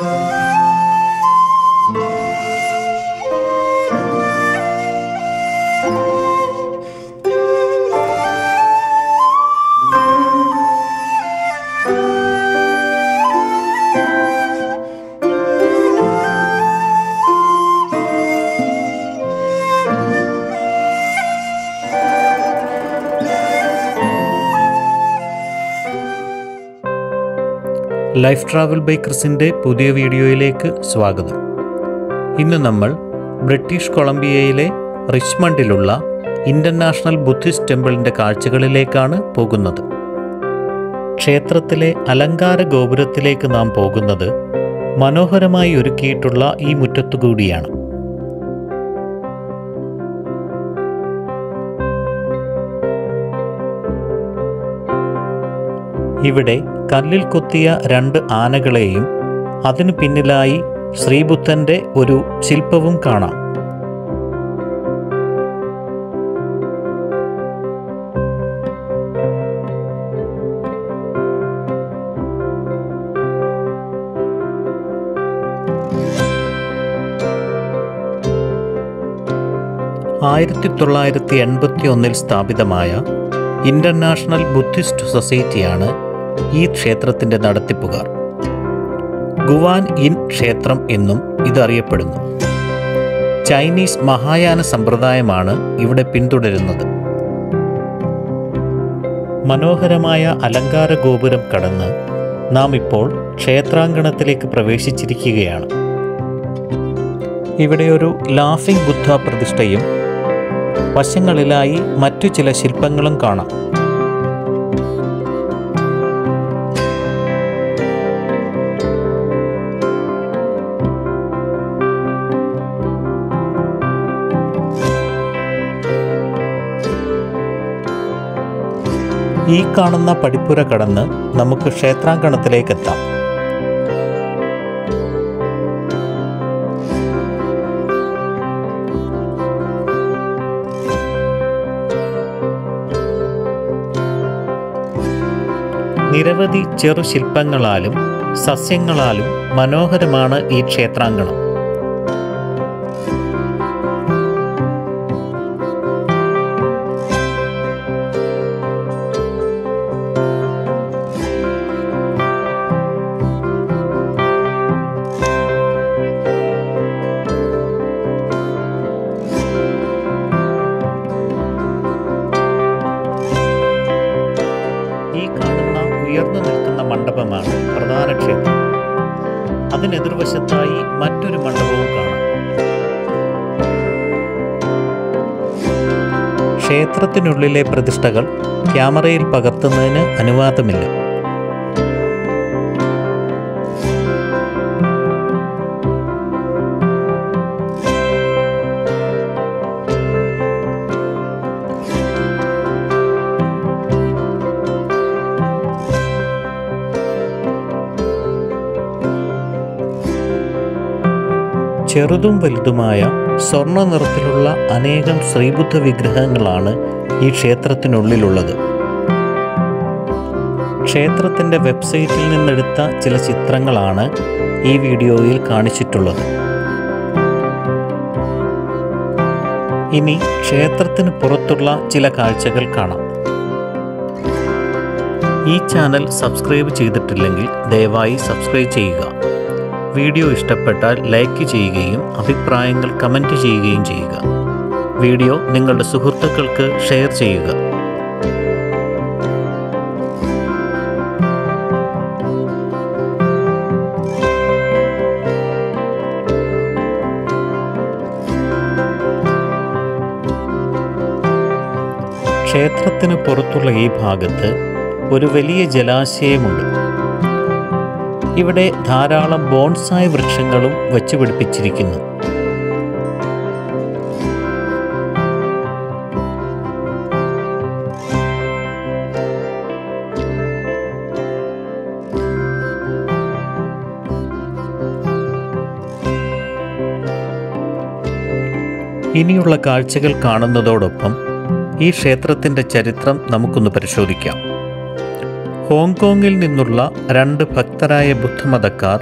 Música life travel ബൈക്കർസിന്റെ പുതിയ വീഡിയോയിലേക്ക് സ്വാഗതം. ഇന്ന് നമ്മൾ ബ്രിട്ടീഷ് കൊളംബിയയിലെ റിച്ച്മണ്ടിലുള്ള ഇന്റർനാഷണൽ ബുദ്ധിസ്റ്റ് ടെമ്പിളിന്റെ കാഴ്ചകളിലേക്കാണ് പോകുന്നത്. ക്ഷേത്രത്തിലെ അലങ്കാര ഗോപുരത്തിലേക്ക് നാം പോകുന്നത് മനോഹരമായി ഒരുക്കിയിട്ടുള്ള ഈ മുറ്റത്തുകൂടിയാണ് ഇവിടെ കല്ലിൽ കൊത്തിയ രണ്ട് ആനകളെയും അതിനു പിന്നിലായി ശ്രീബുദ്ധന്റെ ഒരു ശില്പവും കാണാം. ആയിരത്തി തൊള്ളായിരത്തി എൺപത്തി ഒന്നിൽ സ്ഥാപിതമായ ഇന്റർനാഷണൽ ബുദ്ധിസ്റ്റ് സൊസൈറ്റിയാണ് ഈ ക്ഷേത്രത്തിന്റെ നടത്തിപ്പുകാർ. ഗുവാൻ ഇൻ ക്ഷേത്രം എന്നും ഇതറിയപ്പെടുന്നു. ചൈനീസ് മഹായാന സമ്പ്രദായമാണ് ഇവിടെ പിന്തുടരുന്നത്. മനോഹരമായ അലങ്കാര ഗോപുരം കടന്ന് നാം ഇപ്പോൾ ക്ഷേത്രാങ്കണത്തിലേക്ക് പ്രവേശിച്ചിരിക്കുകയാണ്. ഇവിടെ ഒരു ലാഫിംഗ് ബുദ്ധ പ്രതിഷ്ഠയും വശങ്ങളിലായി മറ്റു ചില ശില്പങ്ങളും കാണാം. ഈ കാണുന്ന പടിപ്പുര കടന്ന് നമുക്ക് ക്ഷേത്രാങ്കണത്തിലേക്ക് എത്താം നിരവധി ചെറു ശില്പങ്ങളാലും സസ്യങ്ങളാലും മനോഹരമാണ് ഈ ക്ഷേത്രാങ്കണം. ഉയർന്നു നിൽക്കുന്ന മണ്ഡപമാണ് പ്രധാന ക്ഷേത്രം. അതിനെതിർവശത്തായി മറ്റൊരു മണ്ഡപവും കാണാം. ക്ഷേത്രത്തിനുള്ളിലെ പ്രതിഷ്ഠകൾ ക്യാമറയിൽ പകർത്തുന്നതിന് അനുവാദമില്ല. ചെറുതും വലുതുമായ സ്വർണ നിറത്തിലുള്ള അനേകം ശ്രീബുദ്ധ വിഗ്രഹങ്ങളാണ് ഈ ക്ഷേത്രത്തിനുള്ളിലുള്ളത്. ക്ഷേത്രത്തിന്റെ വെബ്സൈറ്റിൽ നിന്നെടുത്ത ചില ചിത്രങ്ങളാണ് ഈ വീഡിയോയിൽ കാണിച്ചിട്ടുള്ളത്. ഇനി ക്ഷേത്രത്തിന് പുറത്തുള്ള ചില കാഴ്ചകൾ കാണാം. ഈ ചാനൽ സബ്സ്ക്രൈബ് ചെയ്തിട്ടില്ലെങ്കിൽ ദയവായി സബ്സ്ക്രൈബ് ചെയ്യുക. വീഡിയോ ഇഷ്ടപ്പെട്ടാൽ ലൈക്ക് ചെയ്യുകയും അഭിപ്രായങ്ങൾ കമന്റ് ചെയ്യുകയും ചെയ്യുക. വീഡിയോ നിങ്ങളുടെ സുഹൃത്തുക്കൾക്ക് ഷെയർ ചെയ്യുക. ക്ഷേത്രത്തിന് പുറത്തുള്ള ഈ ഭാഗത്ത് ഒരു വലിയ ജലാശയമുണ്ട്. ഇവിടെ ധാരാളം ബോൺസായ വൃക്ഷങ്ങളും വച്ചുപിടിപ്പിച്ചിരിക്കുന്നു ഇനിയുള്ള കാഴ്ചകൾ കാണുന്നതോടൊപ്പം ഈ ക്ഷേത്രത്തിന്റെ ചരിത്രം നമുക്കൊന്ന് പരിശോധിക്കാം. ഹോങ്കോങ്ങിൽ നിന്നുള്ള രണ്ട് ഭക്തരായ ബുദ്ധമതക്കാർ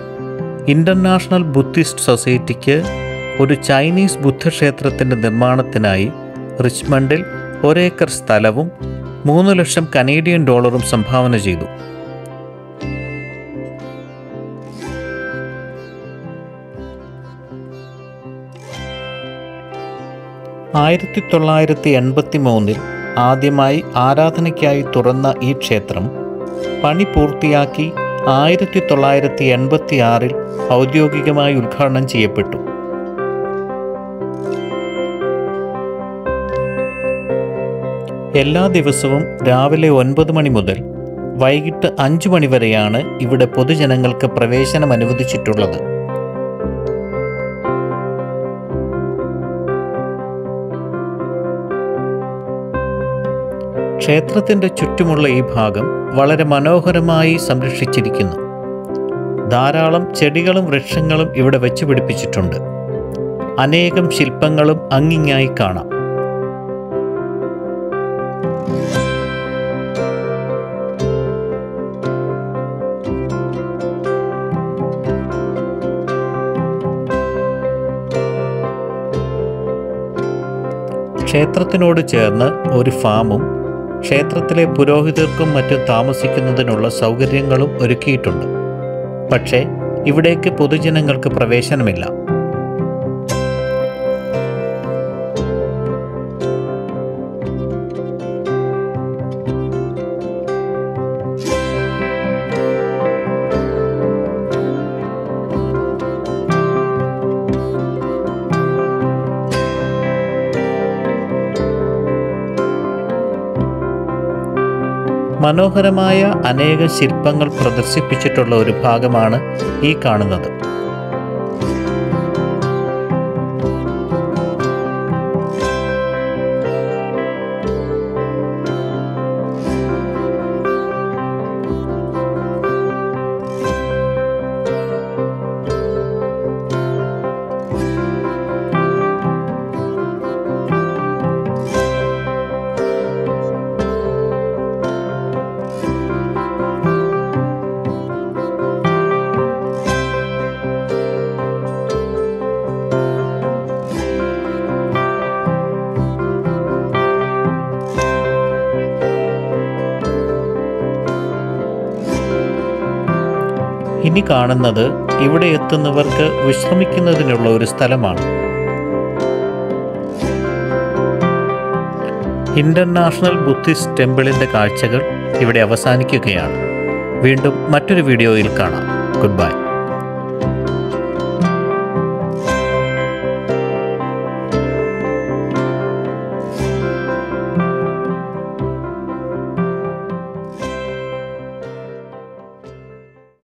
ഇന്റർനാഷണൽ ബുദ്ധിസ്റ്റ് സൊസൈറ്റിക്ക് ഒരു ചൈനീസ് ബുദ്ധക്ഷേത്രത്തിന്റെ നിർമ്മാണത്തിനായി റിച്ച്മണ്ടിൽ ഒരേക്കർ സ്ഥലവും മൂന്ന് ലക്ഷം കനേഡിയൻ ഡോളറും സംഭാവന ചെയ്തു. ആയിരത്തി തൊള്ളായിരത്തി എൺപത്തി മൂന്നിൽ ആദ്യമായി ആരാധനയ്ക്കായി തുറന്ന ഈ ക്ഷേത്രം പണി പൂർത്തിയാക്കി ആയിരത്തി തൊള്ളായിരത്തി എൺപത്തി ആറിൽ ഔദ്യോഗികമായി ഉദ്ഘാടനം ചെയ്യപ്പെട്ടു. എല്ലാ ദിവസവും രാവിലെ ഒൻപത് മണി മുതൽ വൈകിട്ട് അഞ്ചു മണി വരെയാണ് ഇവിടെ പൊതുജനങ്ങൾക്ക് പ്രവേശനം അനുവദിച്ചിട്ടുള്ളത് ക്ഷേത്രത്തിന്റെ ചുറ്റുമുള്ള ഈ ഭാഗം വളരെ മനോഹരമായി സംരക്ഷിച്ചിരിക്കുന്നു. ധാരാളം ചെടികളും വൃക്ഷങ്ങളും ഇവിടെ വെച്ച് പിടിപ്പിച്ചിട്ടുണ്ട്. അനേകം ശില്പങ്ങളും അങ്ങിങ്ങായി കാണാം. ക്ഷേത്രത്തിനോട് ചേർന്ന് ഒരു ഫാമും ക്ഷേത്രത്തിലെ പുരോഹിതർക്കും മറ്റും താമസിക്കുന്നതിനുള്ള സൗകര്യങ്ങളും ഒരുക്കിയിട്ടുണ്ട്. പക്ഷേ ഇവിടേക്ക് പൊതുജനങ്ങൾക്ക് പ്രവേശനമില്ല. മനോഹരമായ അനേക ശില്പങ്ങൾ പ്രദർശിപ്പിച്ചിട്ടുള്ള ഒരു ഭാഗമാണ് ഈ കാണുന്നത്. ഇനി കാണുന്നത് ഇവിടെ എത്തുന്നവർക്ക് വിശ്രമിക്കുന്നതിനുള്ള ഒരു സ്ഥലമാണ്. ഇന്റർനാഷണൽ ബുദ്ധിസ്റ്റ് ടെമ്പിളിന്റെ കാഴ്ചകൾ ഇവിടെ അവസാനിക്കുകയാണ്. വീണ്ടും മറ്റൊരു വീഡിയോയിൽ കാണാം. Good bye